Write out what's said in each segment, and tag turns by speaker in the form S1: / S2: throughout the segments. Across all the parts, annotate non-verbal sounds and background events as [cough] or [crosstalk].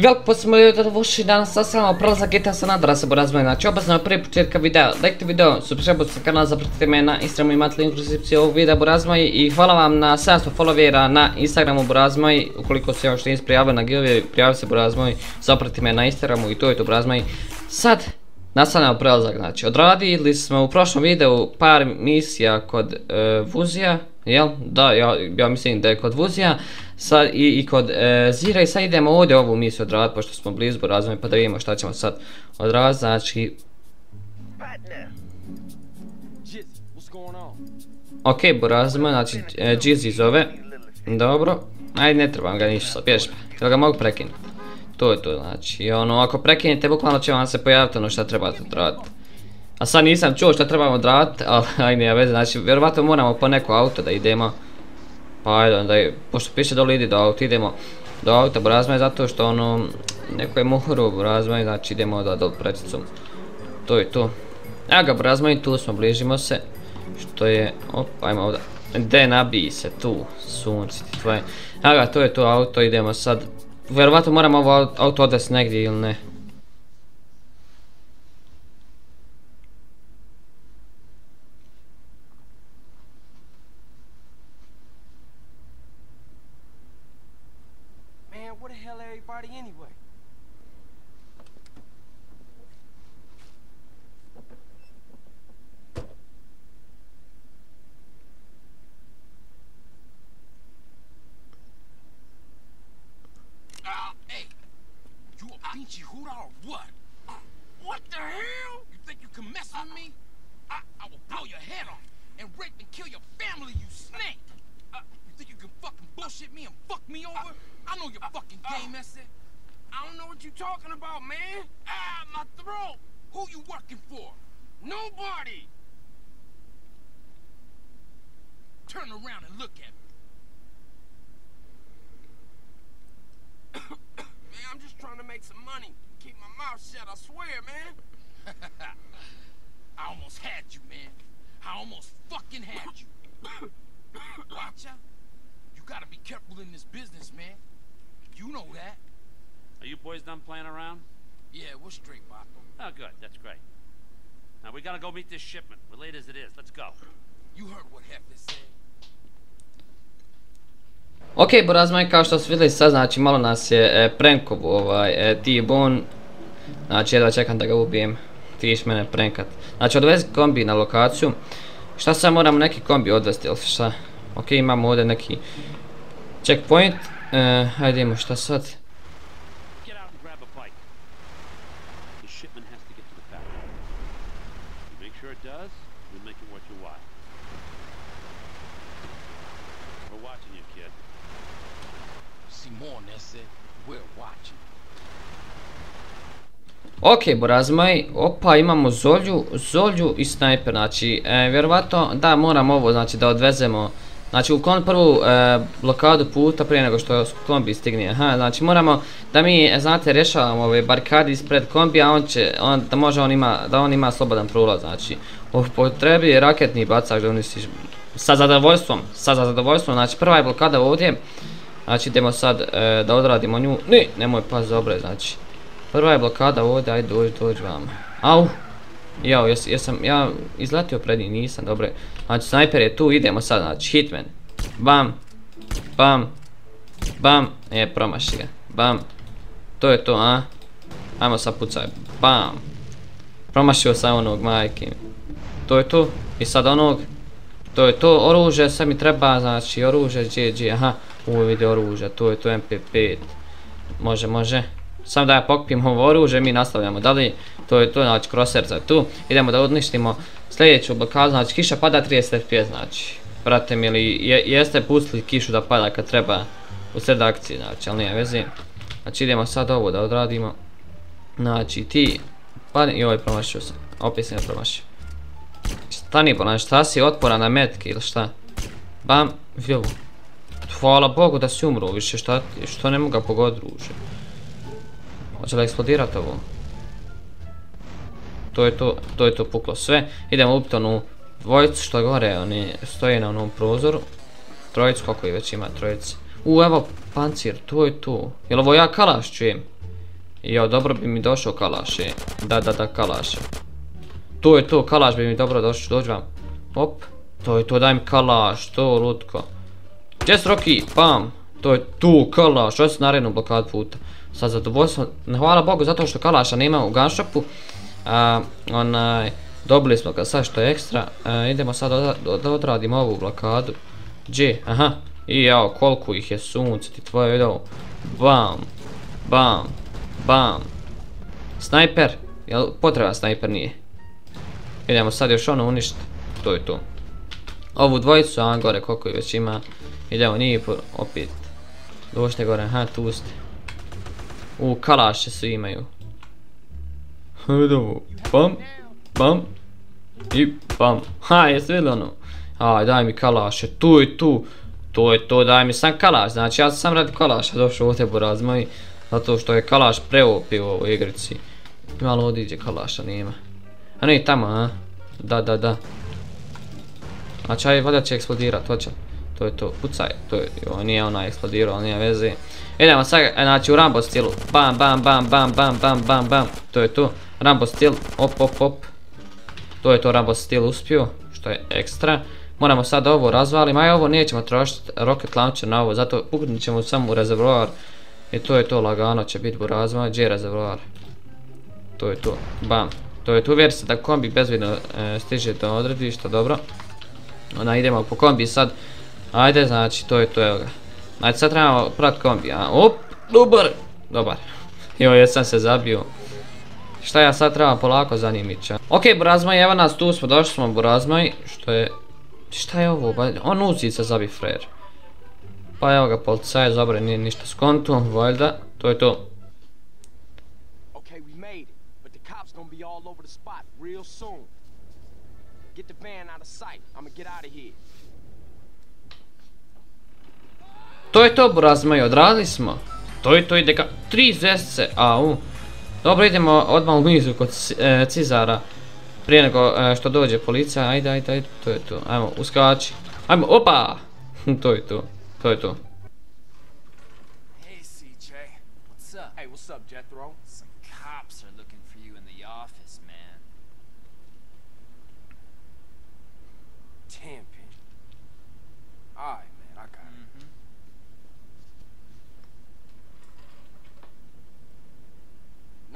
S1: I veliko pa pozdrav da došli danas sastavljamo prelazak GTA San Andreas se bo razvoje, znači obazno prvi početka videa, lajkte video, subscribe se kanal, zapratite me na Instagramu, imate link u deskripciji ovog videa Borazmoj i hvala vam na 700 followera na Instagramu Borazmoj, ukoliko se još nisi prijavio na giveaway, prijavi se Borazmoj, zapratite me na Instagramu i to je to Borazmoj. Sad, nastavljamo prelazak, znači odradili smo u prošlom videu par misija kod uh, Vuzija, jel? Da, ja, ja mislim da je kod Vuzija. Sad, i, i kod e, Zira i sad idemo ovdje ovu misiju odraditi pošto smo blizu razvoj pa da vidimo šta ćemo sad odraditi, znači Ok, Borazima, znači e, Jizzy zove, dobro, ajde ne trebam ga ništa sad, pješpa, ga mogu prekinuti, to je to znači, ono, ako prekinete, bukvalno će vam se pojaviti ono šta trebate odraditi. A sad nisam čuo šta trebamo odraditi, ali [laughs] ajde nije veze, znači, vjerovatno moramo po neko auto da idemo. Pa ajde onda, pošto piše dole idi do auta, idemo do auta Brazmaj zato što ono, neko je mohoru Brazmaj, znači idemo da do preticom. To je to. Evo ga Brazmaj, tu smo, bližimo se. Što je, op, ajmo ovdje. Gde nabiji se tu, sunci ti tvoje. Evo ga, to je to auto, idemo sad. Vjerovatno moramo ovo auto odvesti negdje ili ne.
S2: Pinchy Hooter or what? What the hell? You think you can mess with me? I, I will blow your head off and rape and kill your family, you snake! Uh, you think you can fucking bullshit me and fuck me over? I know your fucking game. I don't know what you're talking about, man. Ah, my throat! Who you working for? Nobody! Turn around and look at me. I'm just trying to make some money. Keep my mouth shut, I swear, man. [laughs] I almost had you, man. I almost fucking had you. [coughs] Watch out. You gotta be careful in this business, man. You know that.
S3: Are you boys done playing around?
S2: Yeah, we're straight, Baco.
S3: Oh, good. That's great. Now, we gotta go meet this shipment, We're late as it is. Let's go.
S2: You heard what Hefner said.
S1: Ok, Borazmaj, kao što su vidjeli sad, znači malo nas je e, prankov ovaj, e, T-Bone. Znači, jedva čekam da ga ubijem. Ti iš mene prankat. Znači, odvezi kombi na lokaciju. Šta sad moramo neki kombi odvesti, ili šta? Ok, imamo ovdje neki checkpoint. E, hajde imamo šta sad. Ok, Borazmaj, opa, imamo Zolju, Zolju i snajper, znači, e, vjerovatno, da, moram ovo, znači, da odvezemo, znači, u kon prvu e, blokadu puta prije nego što kombi stigne, aha, znači, moramo da mi, e, znate, rješavamo ove barikade ispred kombi, a on će, on, da može on ima, da on ima slobodan prulaz, znači, potrebi potrebi raketni bacak, da oni sa zadovoljstvom, sa zadovoljstvom, znači, prva je blokada ovdje, znači, idemo sad e, da odradimo nju, ne, nemoj pas dobre, znači, Prva je blokada ovdje, ajde dođi, dođi vam. Au! Jao, jes, jesam, ja izletio pred njih, nisam, dobre. Znači, snajper je tu, idemo sad, znači, hitman. Bam! Bam! Bam! E, promaši ga. Bam! To je to, a? Ajmo sad pucaj. Bam! Promašio sam onog, majke. To je to. I sad onog. To je to, oružje, sad mi treba, znači, oružje, gdje, gdje, aha. Ovo vidi oružja, to je to MP5. Može, može. Samo da ja pokupim ovo oružje, mi nastavljamo dalje. To je to, znači, crosser za tu. Idemo da uništimo sljedeću blokadu, znači, kiša pada 30 fps, znači. Brate mi, ili je, jeste pustili kišu da pada kad treba u sred akcije, znači, ali nije veze. Znači, idemo sad ovo da odradimo. Znači, ti... Padne, joj, ovaj promašio sam. Opet sam ga promašio. Znači, stani, bolan, šta si otpora na metke ili šta? Bam, vidi ovo. Hvala Bogu da si umro više, šta ti, što ne mogu pogoditi druže. Hoće li eksplodirat ovo? To je to, to je to puklo sve. Idemo upiti onu dvojicu što gore, oni stoje na onom prozoru. Trojicu, koliko je već ima trojice. U, evo pancir, to je to. Jel ovo ja kalaš čujem? Jo, dobro bi mi došao kalaš, je. Da, da, da, kalaš. To je to, kalaš bi mi dobro došao, dođi vam. Op, to je to, daj mi kalaš, to, lutko. Jess Rocky, pam, to je tu, kalaš, ovo se narednu blokad puta. Sad zadovoljstvom, hvala Bogu zato što kalaša nema u gunshopu. A, onaj, dobili smo ga sad što je ekstra. A, idemo sad da, da odradimo ovu blokadu. Gdje? Aha, i jao, koliko ih je sunce ti tvoje video. Bam, bam, bam. Snajper, jel potreba snajper nije? Idemo sad još ono uništiti, to je to. Ovu dvojicu, a gore koliko je već ima. Idemo njih opet. Došte gore, aha tu ste. U, kalaše su imaju. Idemo, bam, bam. I bam. Ha, jes vidjeli ono? Aj, daj mi kalaše, tu i tu. To je to, daj mi sam kalaš. Znači, ja sam radi kalaša došao u tebu razmoji. Zato što je kalaš preopio u ovoj igrici. Malo odiđe kalaša, nema. A ne, tamo, a? Da, da, da. Znači, aj, vada će eksplodirat, hoće. To je to, pucaj, to je, on nije ona eksplodirao, nije veze. E, idemo sad, e, znači, u Rambo stilu. Bam, bam, bam, bam, bam, bam, bam, bam. To je to. Rambo stil, op, op, op. To je to Rambo stil uspio, što je ekstra. Moramo sad ovo razvalim, aj ovo nećemo trošiti rocket launcher na ovo, zato puknut ćemo samo u rezervoar. I to je to, lagano će biti u razvoj, gdje je rezervoar? To je to, bam. To je to, uvjeri se da kombi bezvidno e, stiže do odredišta, dobro. Onda idemo po kombi sad. Ajde, znači, to je to, evo ga. Ajde, sad trebamo prat kombi, a, op, dobar, dobar. [laughs] Jo, jesam se zabio. Šta ja sad trebam polako za njim ići, Ok, Burazmaj, evo nas, tu smo, došli smo Burazmaj, što je... Šta je ovo, ba? On uzi se zabi frajer. Pa evo ga, policaj, zabre, nije ništa skontu, valjda, to je to.
S2: Okay, we made it, but the cops gonna be all over the spot real soon. Get the van out of sight. I'ma get out of here.
S1: To je to, Burazmaj, odradili smo. To je to, ide ka... Tri zvestice, au. Dobro, idemo odmah u mizu kod e, Cizara. Prije nego e, što dođe policija, ajde, ajde, ajde, to je to. Ajmo, uskači. Ajmo, opa! [laughs] to je to, to je to.
S4: Hey, CJ. What's up?
S2: Hey, what's up, Jethro?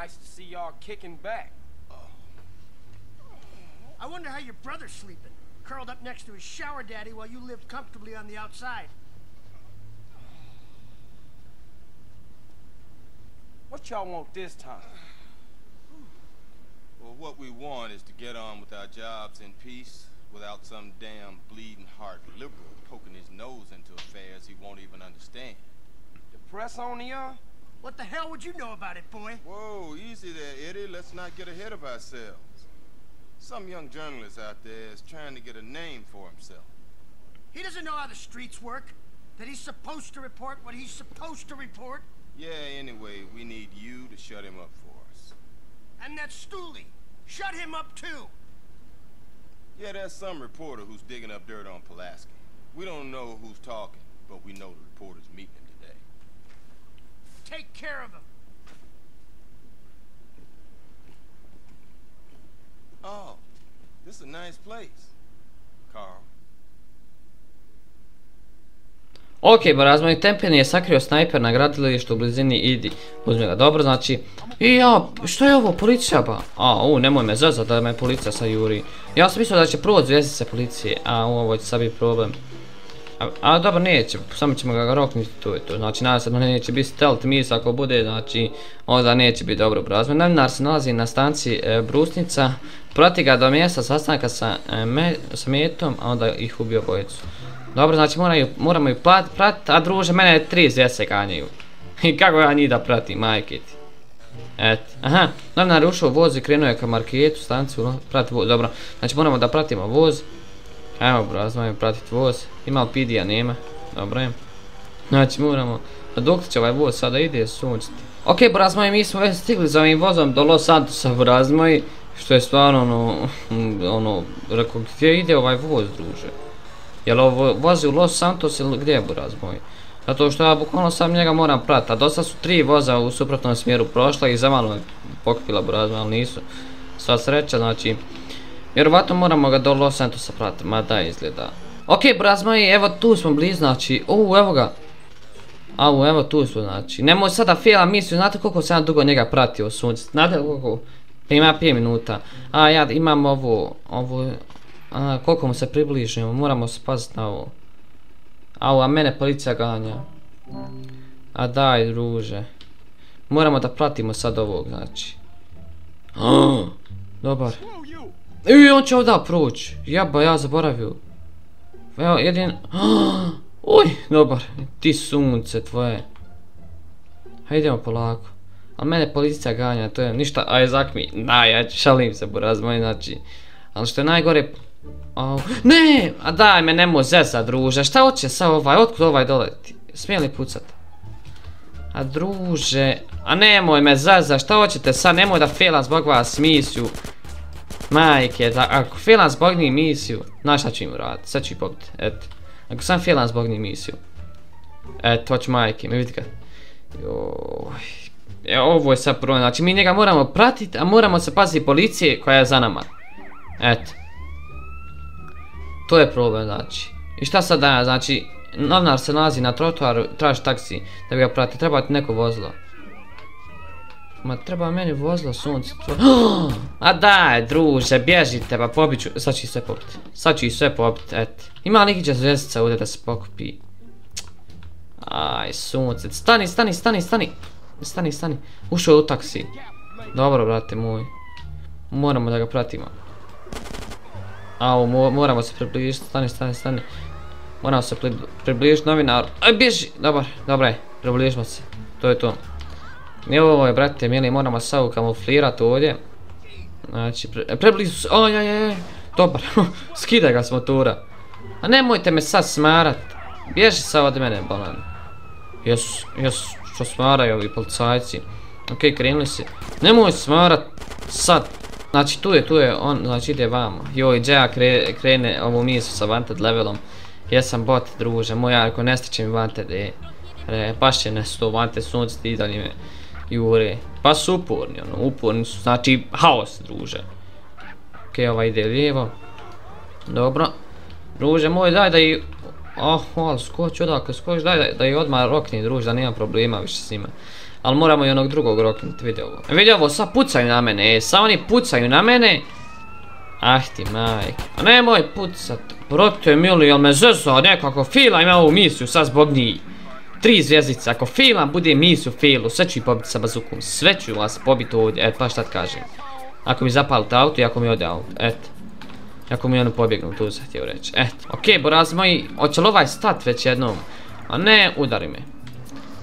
S2: Nice to see y'all kicking back.
S5: I wonder how your brother's sleeping. Curled up next to his shower daddy while you lived comfortably on the outside.
S2: What y'all want this time?
S6: Well, what we want is to get on with our jobs in peace without some damn bleeding heart liberal poking his nose into affairs he won't even understand.
S2: The press on y'all?
S5: What the hell would you know about it, boy?
S6: Whoa, easy there, Eddie. Let's not get ahead of ourselves. Some young journalist out there is trying to get a name for himself.
S5: He doesn't know how the streets work. That he's supposed to report what he's supposed to report.
S6: Yeah, anyway, we need you to shut him up for us.
S5: And that Stooley. Shut him up too.
S6: Yeah, there's some reporter who's digging up dirt on Pulaski. We don't know who's talking, but we know the reporter's meeting him.
S5: Take care of him.
S6: Oh, this is a nice place. Carl.
S1: Ok, Barazmoj, Tempen je sakrio snajper na gradilištu u blizini Idi. Uzmi ga, dobro, znači... I ja, što je ovo, policija ba? A, u, nemoj me zazat da me policija sa juri. Ja sam mislio da će prvo zvijezdice policije, a u, ovo će sad biti problem. A, a dobro, neće, samo ćemo ga roknuti, to je to. Znači, nadam se da neće biti stealth mis ako bude, znači, onda neće biti dobro Barazmoj. Novinar se nalazi na stanci e, Brusnica, proti ga do mjesta sastanka sa, e, me, sa Metom, a onda ih ubio bojicu. Dobro, znači moraju, moramo ih plat, prat, a druže, mene je tri zvijese ganjaju. [laughs] I kako ja njih da pratim, majke ti. Et, aha, novinar je ušao u voz i krenuo je ka marketu, stanci, prati voz, dobro. Znači moramo da pratimo voz. Evo, bro, znamo pratiti voz. Ima li pidija, nema. Dobro je. Znači moramo, dok će ovaj voz sada ide sunčiti. Ok, brazmoji, ovaj- mi smo već stigli za ovim vozom do Los Santosa, brazmoji. Ovaj- što je stvarno ono, [laughs] ono, rekao, gdje ide ovaj voz, druže? Jel ovo vozi u Los Santos ili gdje je buraz? Ovaj? Zato što ja bukvalno sam njega moram pratiti, a dosta su tri voza u suprotnom smjeru prošla i za malo me pokupila burazma, ali nisu. Sva sreća, znači, vjerovatno moramo ga do Los Santosa pratiti, ma da izgleda. Ok, burazma evo tu smo blizu, znači, uu, evo ga. Au, evo tu smo, znači, nemoj sada fejla misliju, znate koliko sam ja dugo njega pratio u sunci, znate koliko? Pa ima 5 minuta. A ja imam ovo, ovo, a, koliko mu se približimo, moramo se paziti na ovo. Au, a mene policija ganja. A daj, druže. Moramo da pratimo sad ovog, znači. Oh, [gasps] dobar. I on će ovdje proći. Jaba, ja zaboravio. Pa evo, jedin... [gasps] Uj, dobar. Ti sunce tvoje. Hajde idemo polako. Ali mene policija ganja, to je ništa, a je zakmi. Da, ja šalim se, buraz moj, znači. Ali što je najgore... Au. Ne, a daj me, nemoj zeza, druže. Šta hoće sa ovaj, otkud ovaj doleti? Smije li pucat? A druže, a nemoj me zeza, šta hoćete sad, nemoj da felam zbog vas misiju. Majke, da, ako felam zbog njih misiju, znaš šta ću im uraditi, sad ću ih pobiti, eto. Ako sam felam zbog njih misiju. Eto, hoću majke, mi vidite kad. Joj. E, ovo je sad problem, znači mi njega moramo pratiti, a moramo se paziti policije koja je za nama. Eto. To je problem, znači. I šta sad danas, znači, novinar se nalazi na trotuaru, traži taksi da bi ga prati, treba ti neko vozilo. Ma treba meni vozilo, sunce, to... [gasps] A daj, druže, bježite, pa pobiću, sad ću ih sve popiti. Sad ću ih sve popiti, eto. Ima li zvijezdica ovdje da se pokupi? Aj, sunce, stani, stani, stani, stani. Stani, stani. Ušao je u taksi. Dobro, brate moj. Moramo da ga pratimo. Au, mo moramo se približiti. Stani, stani, stani. Moramo se približiti novinaru. Aj, bježi! Dobar, dobro je. Približimo se. To je to. Mi ovo je, brate, mili, moramo savu kamuflirati ovdje. Znači, pre preblizu se. Oj, oj, oj, Dobar. [laughs] skida ga s motora. A nemojte me sad smarat. Bježi sa od mene, bolan. Jes, jes, što smaraju ovi policajci. Okej, krenuli se. Nemoj smarat sad. Znači tu je, tu je, on, znači ide vamo. Joj, Džeja kre, krene ovu misu sa Vanted levelom. Jesam bot, druže, moj ako ne stiče mi Vanted, e. Re, baš će ne Vanted, sunci ti dalje me jure. Pa su uporni, ono, uporni su, znači haos, druže. Okej, ovaj ide lijevo. Dobro. Druže moj, daj da i ah, Oh, ali skoč odakle, skoči, daj da, da i odmah rokni druže, da nema problema više s njima. Ali moramo i onog drugog rokniti, vidi ovo. Vidi ovo, sad pucaju na mene, e, sad oni pucaju na mene. Ah ti majk, a nemoj pucat, brote mili, jel me zezo nekako fila ima ovu misiju sad zbog njih. Tri zvijezdice, ako failam bude misiju filu, sve ću i pobiti sa bazukom, sve ću vas pobiti ovdje, et pa šta ti kažem. Ako mi zapalite auto i ako mi ode auto, eto. Ako mi ono pobjegnu, tu se htio reći. Eto, okej, okay, boraz moji, hoće li ovaj stat već jednom? A ne, udari me.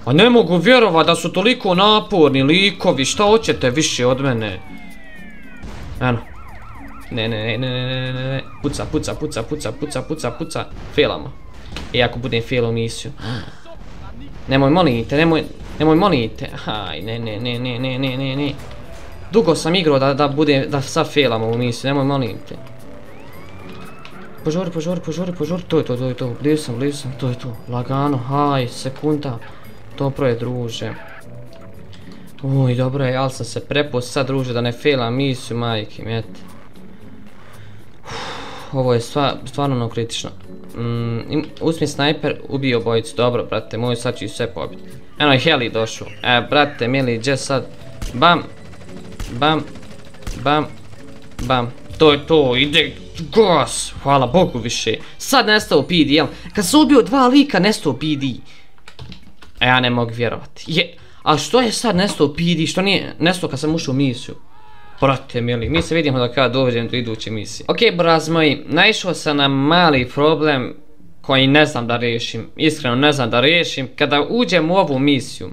S1: A ne mogu vjerovat da su toliko naporni likovi, šta hoćete više od mene? Eno. Ne, ne, ne, ne, ne, ne, ne, ne, puca, puca, puca, puca, puca, puca, puca, failamo. I ako budem failo misiju. Nemoj molite, nemoj, nemoj molite. Aj, ne, ne, ne, ne, ne, ne, ne, ne. Dugo sam igrao da, da bude, da sad failam ovu misiju, nemoj molite. Požori, požori, požori, požori, to je to, to je to, blizu sam, blizu sam, to je to, lagano, haj, sekunda, dobro je, druže. Uj, dobro je, ali sam se prepust sad, druže, da ne failam misiju, majke, mjete. Ovo je stva, stvarno ono kritično. Mm, usmi snajper, ubio obojicu, dobro, brate, moj sad ću sve pobiti. Eno je heli došao, e, brate, mili, gdje sad, bam, bam, bam, bam, to je to, ide, gos, hvala Bogu više. Sad nestao PD, jel? Kad sam ubio dva lika, nestao PD. E ja ne mogu vjerovati. Je, a što je sad nestao PD, što nije nestao kad sam ušao u misiju? Brate, mili, mi se vidimo da kada dođem do iduće misije. Ok, braz moji, naišao sam na mali problem koji ne znam da riješim, iskreno ne znam da riješim. Kada uđem u ovu misiju,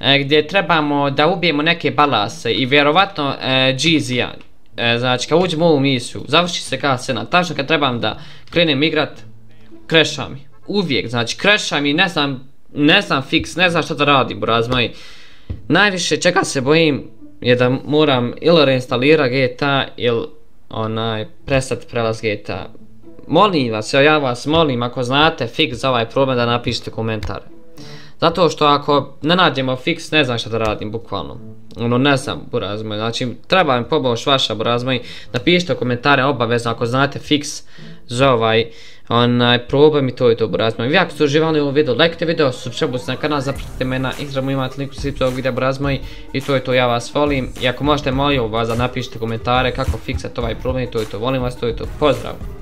S1: e, gdje trebamo da ubijemo neke balase i vjerovatno e, Gizija, e, znači kad uđem u ovu misiju, završi se kada se na tačno kad trebam da krenem igrat, kreša mi. Uvijek, znači kreša mi, ne znam, ne znam fix, ne znam što da radim, braz moji. Najviše čega se bojim je da moram ili reinstalira GTA ili onaj prestati prelaz GTA. Molim vas, ja vas molim, ako znate fix za ovaj problem da napišite komentar. Zato što ako ne nađemo fix, ne znam šta da radim, bukvalno. Ono, ne znam, buraz moj. Znači, treba mi pomoć vaša, buraz moj. Napišite komentare obavezno ako znate fix za ovaj onaj, probam i to i to, buraz moj. Vi ako ste uživali u video, lajkajte lajkite video, subscribe se na kanal, zapratite me na Instagramu, imate linku slipu ovog videa, buraz. I to je to, ja vas volim. I ako možete, molim vas da napišite komentare kako fiksati ovaj problem i to je to. Volim vas, to je to. Pozdrav!